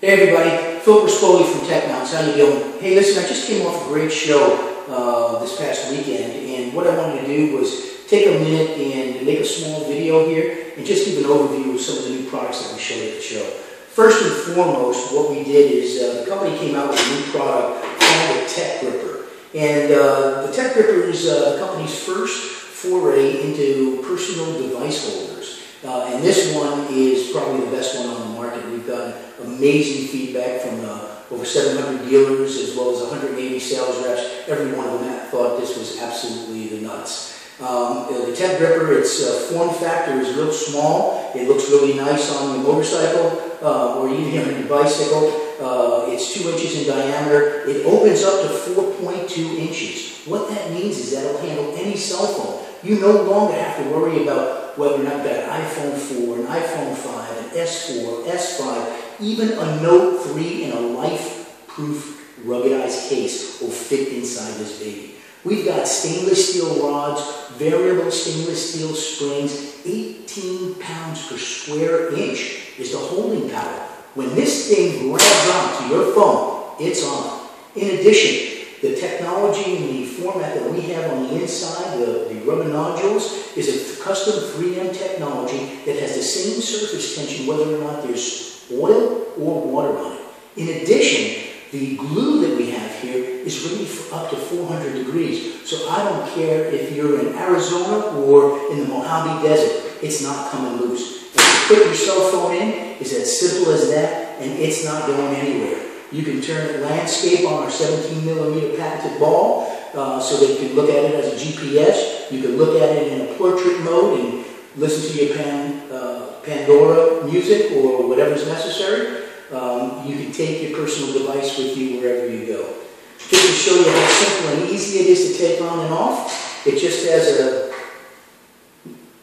Hey everybody, Phil Rispoli from TechMounts. How you doing? Hey, listen, I just came off a great show uh, this past weekend, and what I wanted to do was take a minute and make a small video here and just give an overview of some of the new products that we showed at the show. First and foremost, what we did is uh, the company came out with a new product called the Tech Gripper. And uh, the Tech Gripper is uh, the company's first foray into personal device holders. Uh, and this one probably the best one on the market. We've gotten amazing feedback from uh, over 700 dealers as well as 180 sales reps. Every one of them thought this was absolutely the nuts. Um, the Tech Gripper, its uh, form factor is real small. It looks really nice on your motorcycle uh, or even on your bicycle. Uh, it's 2 inches in diameter. It opens up to 4.2 inches. What that means is that it'll handle any cell phone. You no longer have to worry about whether or not you've got an iPhone 4, an iPhone 5, an S4, S5, even a Note 3 in a LifeProof ruggedized case will fit inside this baby. We've got stainless steel rods, variable stainless steel springs, 18 pounds per square inch is the holding power. When this thing grabs onto your phone, it's on. In addition, the technology and the format that we have on the inside, the, the rubber nodules, is a custom 3M technology that has the same surface tension whether or not there's oil or water on it. In addition, the glue that we have here is for up to 400 degrees. So I don't care if you're in Arizona or in the Mojave Desert, it's not coming loose. If you put your cell phone in, it's as simple as that, and it's not going anywhere. You can turn it landscape on our 17 millimeter patented ball uh, so that you can look at it as a GPS. You can look at it in a portrait mode and listen to your pan, uh, Pandora music or whatever's necessary. Um, you can take your personal device with you wherever you go. Just to show you how simple and easy it is to take on and off, it just has a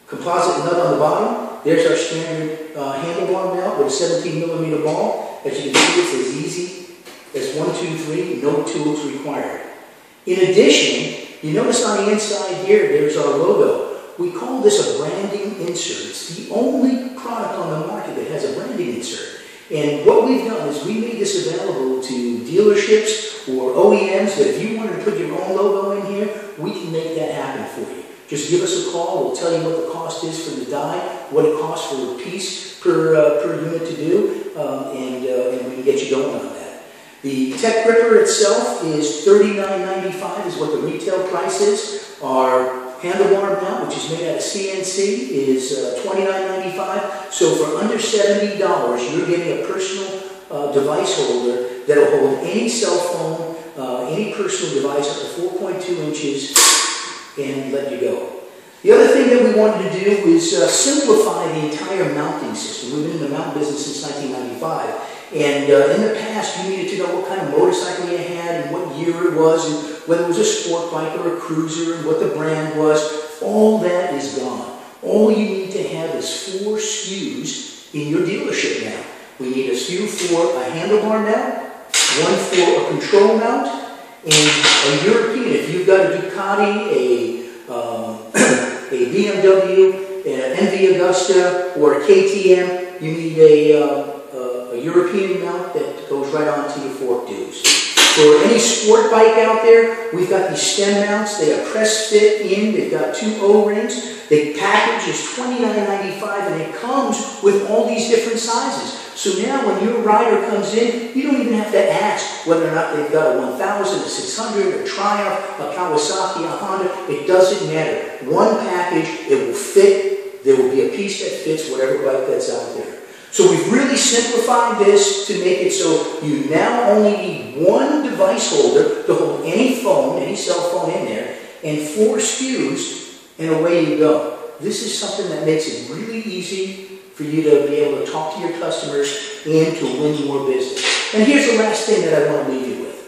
composite nut on the bottom. There's our standard uh, handlebar mount with a 17 millimeter ball. As you can see, it's as easy as one, two, three, no tools required. In addition, you notice on the inside here, there's our logo. We call this a branding insert. It's the only product on the market that has a branding insert. And what we've done is we made this available to dealerships or OEMs that if you wanted to put your own logo in here, we can make that happen for you. Just give us a call. We'll tell you what the cost is for the die, what it costs for a piece per, uh, per unit to do, um, and, uh, and we can get you going on that. The Tech Gripper itself is $39.95 is what the retail price is. Our handlebar mount, which is made out of CNC, is uh, $29.95. So for under $70, you're getting a personal uh, device holder that will hold any cell phone, uh, any personal device up to 4.2 inches and let you go. The other thing that we wanted to do was uh, simplify the entire mounting system. We've been in the mount business since 1995. And uh, in the past, you needed to know what kind of motorcycle you had and what year it was and whether it was a sport bike or a cruiser and what the brand was. All that is gone. All you need to have is four SKUs in your dealership now. We need a SKU for a handlebar mount, one for a control mount, and a European. If you've got a Ducati, a BMW, an MV Agusta, or KTM, you need a, uh, a, a European mount that goes right onto your fork tubes. For any sport bike out there, we've got these stem mounts. They are press fit in. They've got two O-rings. The package is $29.95 and it comes with all these different sizes. So now when your rider comes in, you don't even have to ask whether or not they've got a 1000, a 600, a Triumph, a Kawasaki, a Honda. It doesn't matter. One package, it will fit. There will be a piece that fits whatever bike that's out there. So we've really simplified this to make it so you now only need one device holder to hold any phone, any cell phone in there, and four SKUs, and away you go. This is something that makes it really easy for you to be able to talk to your customers and to win more business. And here's the last thing that I want to leave you with.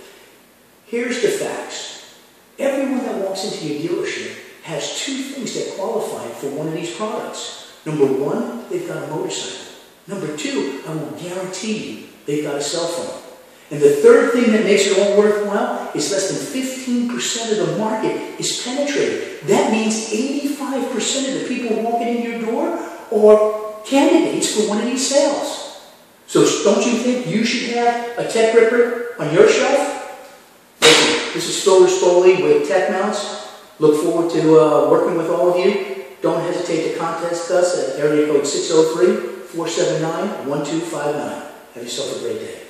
Here's the facts. Everyone that walks into your dealership has two things that qualify for one of these products. Number one, they've got a motorcycle. Number two, I will guarantee you they've got a cell phone. And the third thing that makes it all worthwhile is less than 15% of the market is penetrated. That means 85% of the people walking in your door are candidates for one of these sales. So don't you think you should have a Tech Gripper on your shelf? Listen, this is Phil Rispoli with Tech Mounts. Look forward to uh, working with all of you. Don't hesitate to contact us at area code 603 479 1259. Have yourself a great day.